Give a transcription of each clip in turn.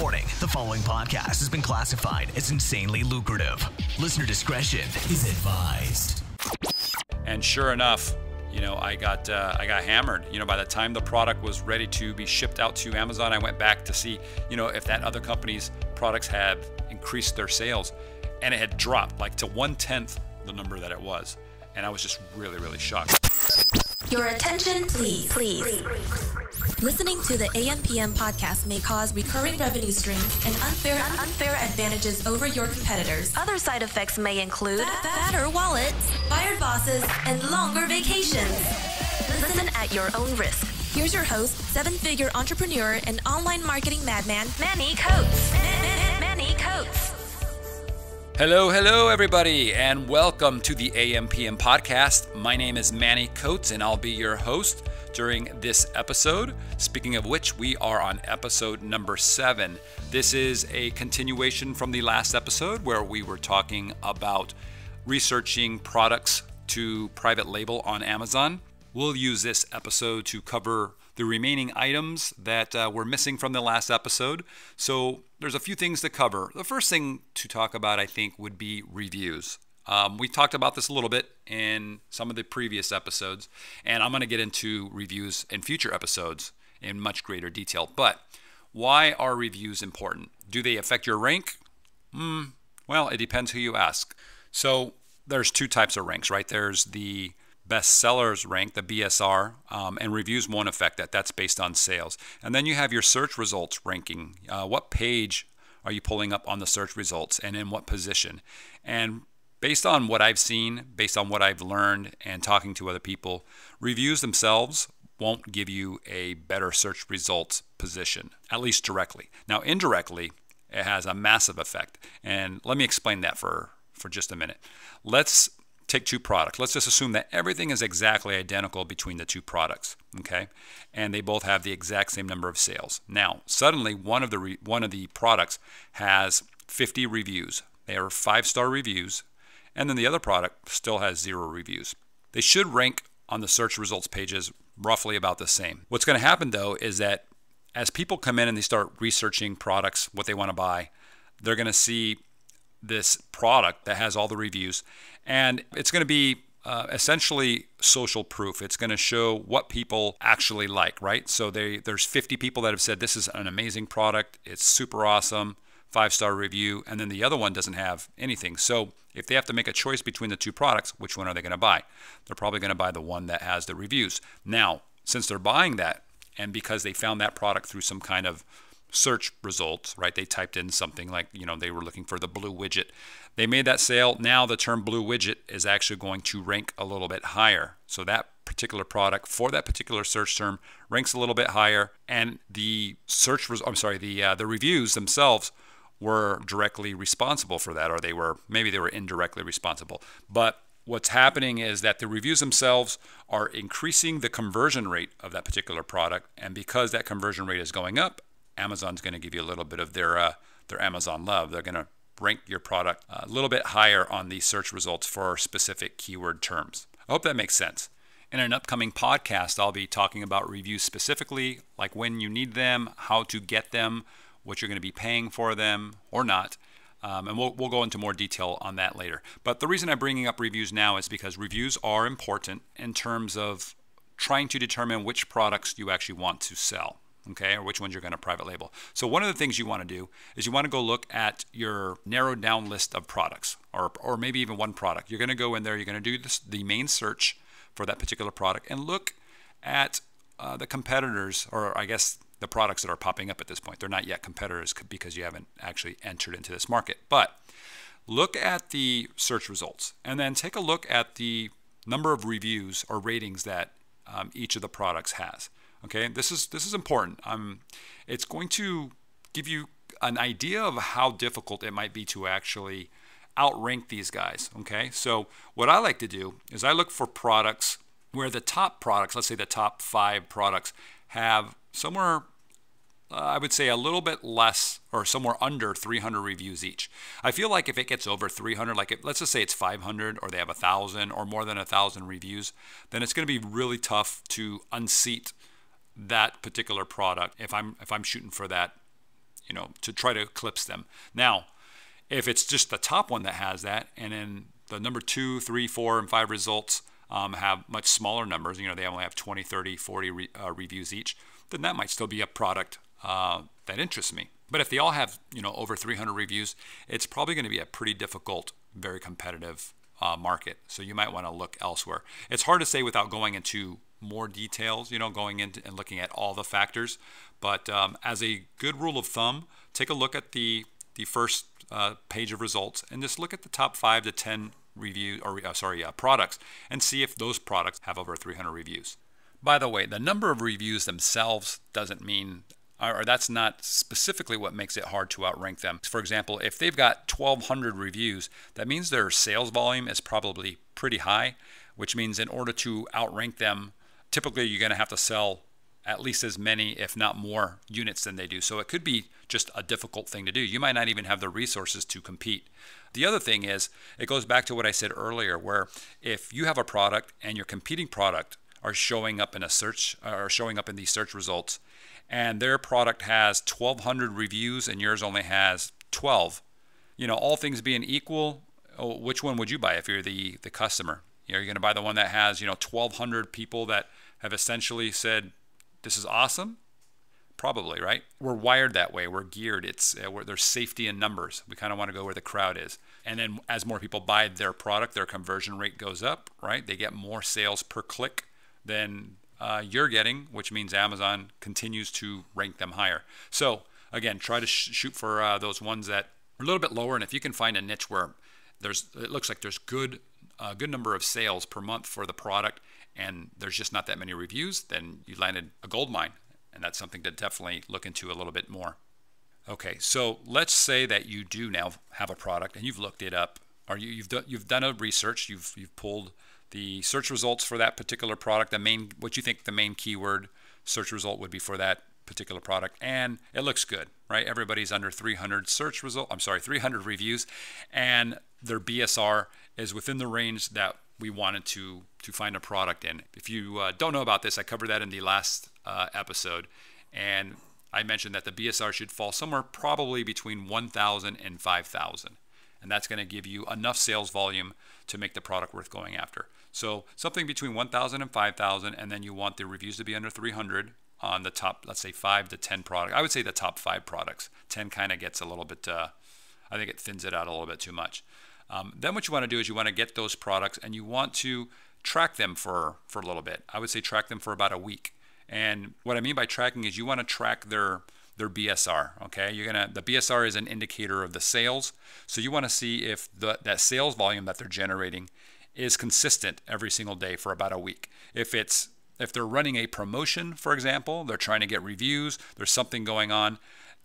Warning the following podcast has been classified as insanely lucrative. Listener discretion is advised. And sure enough, you know, I got uh, I got hammered. You know, by the time the product was ready to be shipped out to Amazon, I went back to see, you know, if that other company's products had increased their sales, and it had dropped like to one tenth the number that it was, and I was just really really shocked. Your attention, please. Please. Listening to the AMPM podcast may cause recurring revenue streams and unfair unfair advantages over your competitors. Other side effects may include fatter wallets, fired bosses, and longer vacations. Listen at your own risk. Here's your host, seven-figure entrepreneur and online marketing madman, Manny Coats. Hello, hello, everybody, and welcome to the AMPM podcast. My name is Manny Coats, and I'll be your host during this episode. Speaking of which, we are on episode number seven. This is a continuation from the last episode where we were talking about researching products to private label on Amazon. We'll use this episode to cover the remaining items that uh, were missing from the last episode. So there's a few things to cover. The first thing to talk about, I think, would be reviews. Um, we talked about this a little bit in some of the previous episodes, and I'm going to get into reviews in future episodes in much greater detail. But why are reviews important? Do they affect your rank? Hmm. well, it depends who you ask. So there's two types of ranks, right? There's the bestsellers rank, the BSR, um, and reviews won't affect that. That's based on sales. And then you have your search results ranking. Uh, what page are you pulling up on the search results and in what position? And based on what I've seen, based on what I've learned and talking to other people, reviews themselves won't give you a better search results position, at least directly. Now, indirectly, it has a massive effect. And let me explain that for, for just a minute. Let's take two products. Let's just assume that everything is exactly identical between the two products, okay? And they both have the exact same number of sales. Now, suddenly one of the one of the products has 50 reviews. They are five-star reviews, and then the other product still has zero reviews. They should rank on the search results pages roughly about the same. What's going to happen though is that as people come in and they start researching products, what they want to buy, they're going to see this product that has all the reviews, and it's going to be uh, essentially social proof. It's going to show what people actually like, right? So they, there's 50 people that have said this is an amazing product, it's super awesome, five star review, and then the other one doesn't have anything. So if they have to make a choice between the two products, which one are they going to buy? They're probably going to buy the one that has the reviews. Now, since they're buying that, and because they found that product through some kind of search results, right? They typed in something like, you know, they were looking for the blue widget. They made that sale. Now the term blue widget is actually going to rank a little bit higher. So that particular product for that particular search term ranks a little bit higher, and the search, res- I'm sorry, the uh, the reviews themselves were directly responsible for that, or they were maybe they were indirectly responsible. But what's happening is that the reviews themselves are increasing the conversion rate of that particular product, and because that conversion rate is going up, Amazon's going to give you a little bit of their uh, their Amazon love. They're going to rank your product a little bit higher on the search results for specific keyword terms. I hope that makes sense. In an upcoming podcast, I'll be talking about reviews specifically, like when you need them, how to get them, what you're going to be paying for them or not. Um, and we'll, we'll go into more detail on that later. But the reason I'm bringing up reviews now is because reviews are important in terms of trying to determine which products you actually want to sell okay, or which ones you're going to private label. So one of the things you want to do is you want to go look at your narrowed down list of products, or, or maybe even one product. You're going to go in there, you're going to do this, the main search for that particular product, and look at uh, the competitors, or I guess the products that are popping up at this point. They're not yet competitors because you haven't actually entered into this market. But look at the search results, and then take a look at the number of reviews or ratings that um, each of the products has. Okay, this is this is important. Um, it's going to give you an idea of how difficult it might be to actually outrank these guys. Okay, so what I like to do is I look for products where the top products, let's say the top five products, have somewhere uh, I would say a little bit less or somewhere under 300 reviews each. I feel like if it gets over 300, like if, let's just say it's 500 or they have a thousand or more than a thousand reviews, then it's going to be really tough to unseat that particular product if I'm if I'm shooting for that you know, to try to eclipse them. Now, if it's just the top one that has that, and then the number two, three, four, and five results um, have much smaller numbers, you know, they only have 20, 30, 40 re- uh, reviews each, then that might still be a product uh, that interests me. But if they all have, you know, over 300 reviews, it's probably going to be a pretty difficult, very competitive uh, market. So you might want to look elsewhere. It's hard to say without going into more details, you know, going into and looking at all the factors. But um, as a good rule of thumb, take a look at the the first uh, page of results and just look at the top five to ten reviews or uh, sorry uh, products and see if those products have over 300 reviews. By the way, the number of reviews themselves doesn't mean or that's not specifically what makes it hard to outrank them. For example, if they've got 1,200 reviews, that means their sales volume is probably pretty high, which means in order to outrank them, typically you're going to have to sell at least as many, if not more, units than they do. So it could be just a difficult thing to do. You might not even have the resources to compete. The other thing is, it goes back to what I said earlier, where if you have a product and your competing product are showing up in a search or showing up in these search results, and their product has 1,200 reviews and yours only has 12, you know, all things being equal, oh, which one would you buy if you're the the customer? You know, you're going to buy the one that has you know 1,200 people that have essentially said, "This is awesome." Probably right. We're wired that way. We're geared. It's uh, there's safety in numbers. We kind of want to go where the crowd is. And then as more people buy their product, their conversion rate goes up. Right. They get more sales per click than uh, you're getting, which means Amazon continues to rank them higher. So again, try to sh- shoot for uh, those ones that are a little bit lower, and if you can find a niche where there's, it looks like there's good, a uh, good number of sales per month for the product, and there's just not that many reviews, then you landed a gold mine, and that's something to definitely look into a little bit more. Okay, so let's say that you do now have a product and you've looked it up, or you, have done you've done a research, you've you've pulled the search results for that particular product, the main what you think the main keyword search result would be for that particular product. And it looks good right? Everybody's under 300 search result i'm sorry 300 reviews. And their bsr is within the range that we wanted to to find a product in if you uh, don't know about this i covered that in the last uh, episode and i mentioned that the bsr should fall somewhere probably between 1000 and 5000 and that's going to give you enough sales volume to make the product worth going after so something between 1,000 and 5,000, and then you want the reviews to be under 300 on the top, let's say five to 10 products. I would say the top five products. 10 kind of gets a little bit, uh, I think it thins it out a little bit too much. Um, then what you want to do is you want to get those products and you want to track them for, for a little bit. I would say track them for about a week. And what I mean by tracking is you want to track their their BSR. Okay, you're gonna the BSR is an indicator of the sales, so you want to see if the, that sales volume that they're generating is consistent every single day for about a week. If it's if they're running a promotion, for example, they're trying to get reviews, there's something going on,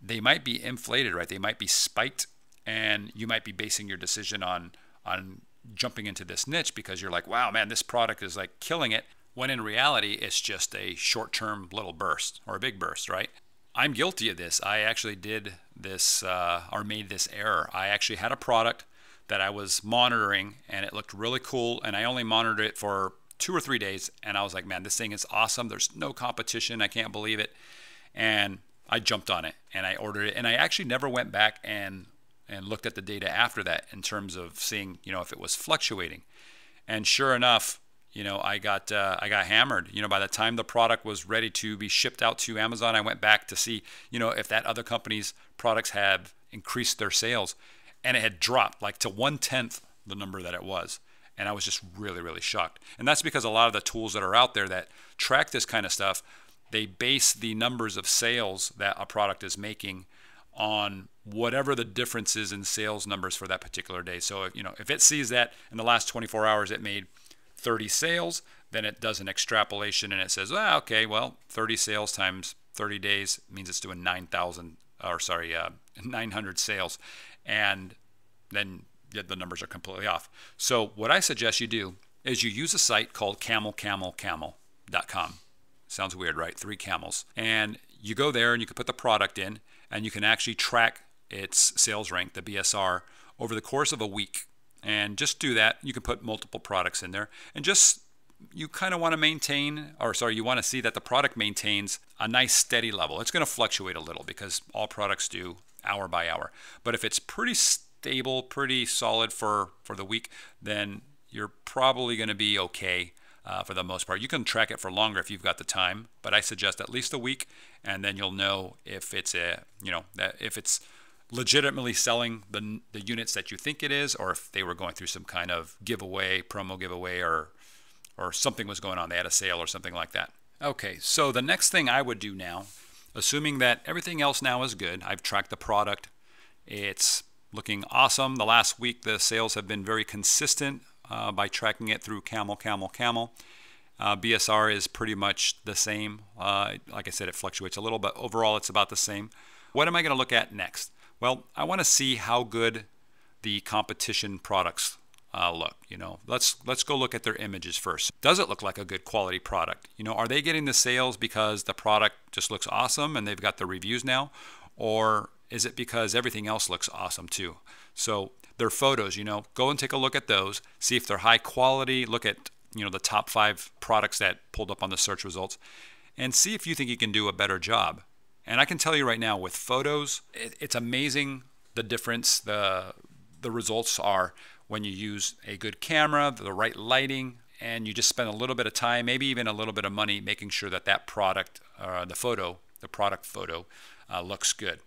they might be inflated, right? They might be spiked and you might be basing your decision on on jumping into this niche because you're like, "Wow, man, this product is like killing it." When in reality, it's just a short-term little burst or a big burst, right? I'm guilty of this. I actually did this uh, or made this error. I actually had a product that I was monitoring and it looked really cool. And I only monitored it for two or three days. And I was like, man, this thing is awesome. There's no competition. I can't believe it. And I jumped on it and I ordered it. And I actually never went back and and looked at the data after that in terms of seeing, you know, if it was fluctuating. And sure enough, you know, I got uh, I got hammered. You know, by the time the product was ready to be shipped out to Amazon, I went back to see, you know, if that other company's products had increased their sales and it had dropped like to one tenth the number that it was. And I was just really, really shocked. And that's because a lot of the tools that are out there that track this kind of stuff, they base the numbers of sales that a product is making on whatever the difference is in sales numbers for that particular day. So, if, you know, if it sees that in the last 24 hours it made 30 sales, then it does an extrapolation and it says, ah, okay, well, 30 sales times 30 days means it's doing 9,000 or sorry, uh, 900 sales and then the numbers are completely off. So what I suggest you do is you use a site called camelcamelcamel.com. Sounds weird, right? Three camels. And you go there and you can put the product in and you can actually track its sales rank, the BSR, over the course of a week. And just do that. You can put multiple products in there and just you kind of want to maintain, or sorry, you want to see that the product maintains a nice steady level. It's going to fluctuate a little because all products do hour by hour. But if it's pretty stable, pretty solid for, for the week, then you're probably going to be okay uh, for the most part. You can track it for longer if you've got the time, but I suggest at least a week, and then you'll know if it's a, you know, that if it's legitimately selling the, the units that you think it is, or if they were going through some kind of giveaway, promo giveaway, or or something was going on. They had a sale or something like that. Okay, so the next thing I would do now, assuming that everything else now is good, I've tracked the product, it's looking awesome. The last week, the sales have been very consistent uh, by tracking it through Camel, Camel, Camel. Uh, BSR is pretty much the same. Uh, like I said, it fluctuates a little, but overall, it's about the same. What am I going to look at next? Well, I want to see how good the competition products uh, look. You know, let's let's go look at their images first. Does it look like a good quality product? You know, are they getting the sales because the product just looks awesome and they've got the reviews now, or is it because everything else looks awesome too? So their photos, you know, go and take a look at those, see if they're high quality. Look at you know the top five products that pulled up on the search results, and see if you think you can do a better job. And I can tell you right now, with photos, it's amazing the difference the the results are when you use a good camera, the right lighting, and you just spend a little bit of time, maybe even a little bit of money, making sure that that product, uh, the photo, the product photo, uh, looks good.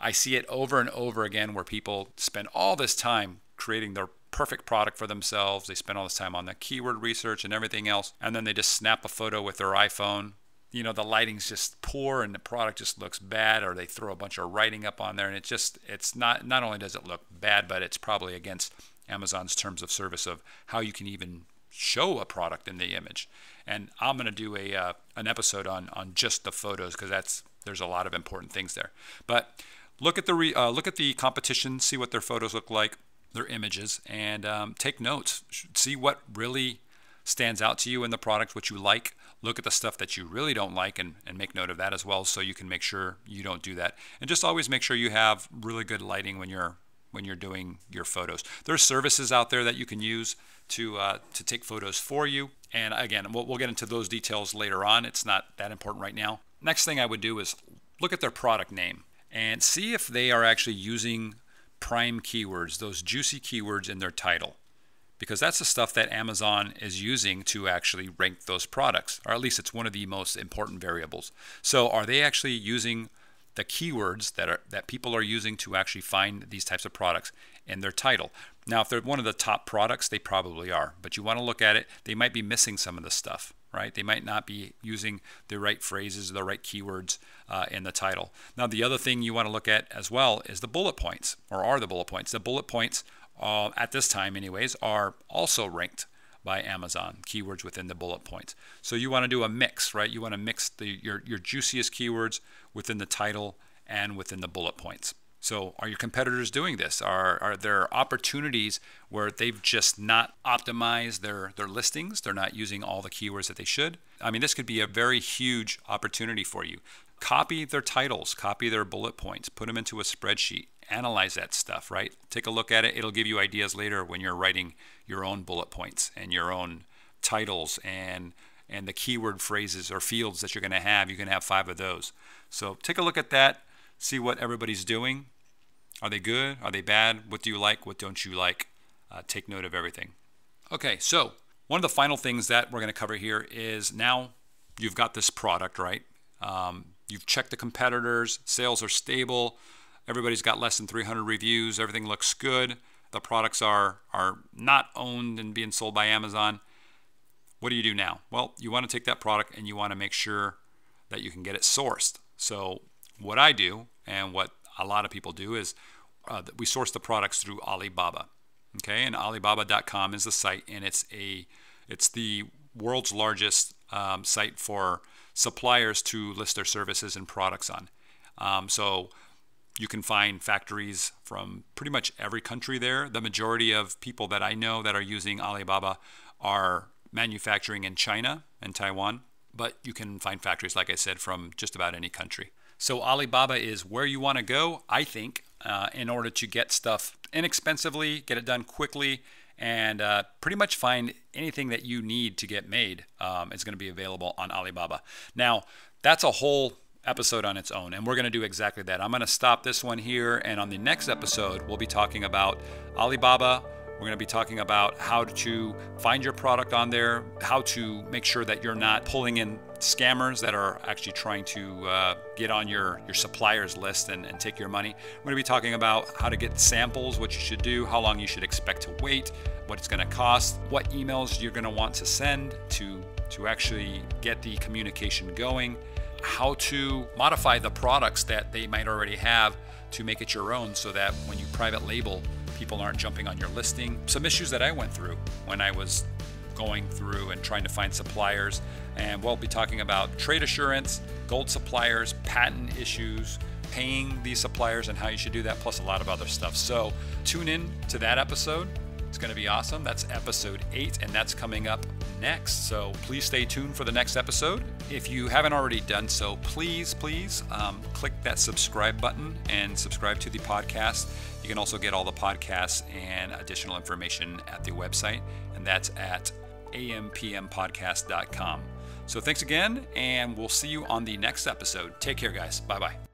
I see it over and over again where people spend all this time creating their perfect product for themselves. They spend all this time on the keyword research and everything else, and then they just snap a photo with their iPhone you know the lighting's just poor and the product just looks bad or they throw a bunch of writing up on there and it just it's not not only does it look bad but it's probably against Amazon's terms of service of how you can even show a product in the image. And I'm going to do a uh, an episode on on just the photos because that's there's a lot of important things there. But look at the re, uh, look at the competition see what their photos look like their images and um, take notes. See what really stands out to you in the product what you like look at the stuff that you really don't like and, and make note of that as well so you can make sure you don't do that. And just always make sure you have really good lighting when you're when you're doing your photos. There's services out there that you can use to uh, to take photos for you. And again we'll, we'll get into those details later on. It's not that important right now. Next thing i would do is look at their product name and see if they are actually using prime keywords those juicy keywords in their title because that's the stuff that Amazon is using to actually rank those products, or at least it's one of the most important variables. So, are they actually using the keywords that are that people are using to actually find these types of products in their title? Now, if they're one of the top products, they probably are, but you want to look at it. They might be missing some of the stuff, right? They might not be using the right phrases, the right keywords uh, in the title. Now, the other thing you want to look at as well is the bullet points, or are the bullet points. The bullet points uh, at this time, anyways, are also ranked by Amazon, keywords within the bullet points. So you want to do a mix, right? You want to mix the, your, your juiciest keywords within the title and within the bullet points. So are your competitors doing this? Are, are there opportunities where they've just not optimized their, their listings? They're not using all the keywords that they should? I mean, this could be a very huge opportunity for you. Copy their titles, copy their bullet points, put them into a spreadsheet, analyze that stuff, right? Take a look at it. It'll give you ideas later when you're writing your own bullet points and your own titles and and the keyword phrases or fields that you're going to have. You can have five of those. So take a look at that. See what everybody's doing. Are they good? Are they bad? What do you like? What don't you like? Uh, take note of everything. Okay, so one of the final things that we're going to cover here is now you've got this product, right? Um, you've checked the competitors, sales are stable, Everybody's got less than 300 reviews. Everything looks good. The products are are not owned and being sold by Amazon. What do you do now? Well, you want to take that product and you want to make sure that you can get it sourced. So what I do and what a lot of people do is uh, we source the products through Alibaba. Okay, and Alibaba.com is the site, and it's a it's the world's largest um, site for suppliers to list their services and products on. Um, so you can find factories from pretty much every country there. The majority of people that I know that are using Alibaba are manufacturing in China and Taiwan, but you can find factories, like I said, from just about any country. So Alibaba is where you want to go, I think, uh, in order to get stuff inexpensively, get it done quickly, and uh, pretty much find anything that you need to get made. Um, it's going to be available on Alibaba. Now, that's a whole episode on its own, and we're going to do exactly that. I'm going to stop this one here, and on the next episode, we'll be talking about Alibaba. We're going to be talking about how to find your product on there, how to make sure that you're not pulling in scammers that are actually trying to uh, get on your, your suppliers list and, and take your money. We're going to be talking about how to get samples, what you should do, how long you should expect to wait, what it's going to cost, what emails you're going to want to send to, to actually get the communication going, how to modify the products that they might already have to make it your own so that when you private label, people aren't jumping on your listing. Some issues that I went through when I was going through and trying to find suppliers. And we'll be talking about trade assurance, gold suppliers, patent issues, paying these suppliers, and how you should do that, plus a lot of other stuff. So tune in to that episode. It's going to be awesome. That's episode eight, and that's coming up next. So please stay tuned for the next episode. If you haven't already done so, please, please um, click that subscribe button and subscribe to the podcast. You can also get all the podcasts and additional information at the website, and that's at ampmpodcast.com. So thanks again, and we'll see you on the next episode. Take care, guys. Bye bye.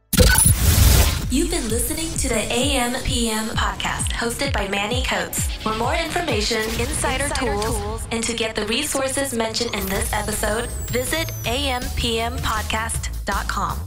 You've been listening to the AMPM podcast hosted by Manny Coats. For more information, insider, insider tools, tools, and to get the resources mentioned in this episode, visit ampmpodcast.com.